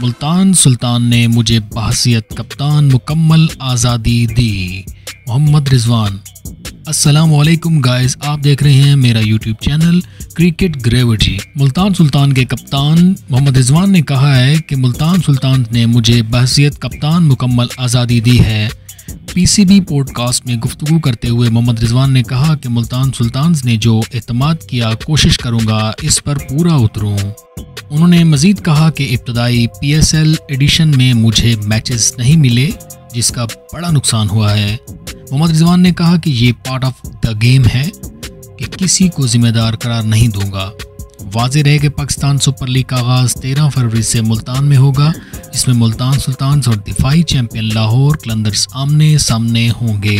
मुल्तान सुल्तान ने मुझे बहसीत कप्तान मुकम्मल आज़ादी दी। मोहम्मद रिजवान, अस्सलाम वालेकुम गाइस, आप देख रहे हैं मेरा YouTube channel cricket gravity. Multan Sultan के कप्तान मोहम्मद रिजवान ने कहा है कि मुल्तान सुल्तान ने मुझे बहसीत कप्तान मुकम्मल आज़ादी दी है। पीसीबी पॉडकास्ट में गुफ्तु करते हुए मोहम्मद रिजवान ने कहा कि मुल्तान सुल्तान ने जो अतमाद किया, कोशिश करूँगा इस पर पूरा उतरूँ। उन्होंने मजीद कहा कि इब्तदाई पी एस एल एडिशन में मुझे मैचेस नहीं मिले, जिसका बड़ा नुकसान हुआ है। मोहम्मद रिजवान ने कहा कि ये पार्ट ऑफ़ द गेम है कि किसी को जिम्मेदार करार नहीं दूँगा। वाज रहे कि पाकिस्तान सुपर लीग का आगाज़ तेरह फरवरी से मुल्तान में होगा, जिसमें मुल्तान सुल्तान और दिफाही चैंपियन लाहौर कलंदर्स आमने सामने होंगे।